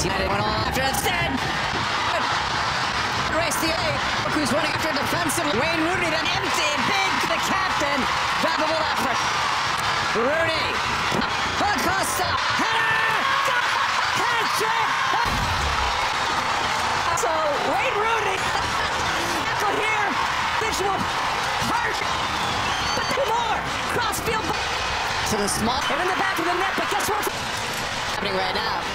Leeds United went on after instead. Race the A. Look who's running after defensively. Wayne Rooney then empty. Big the captain. Valuable effort. Rooney. Acosta. Header. Hat-trick. So Wayne Rooney. Echo here. Visual. Harsh. But then more. Crossfield. To the small. And in the back of the net. But guess what's happening right now?